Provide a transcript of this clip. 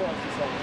across the side.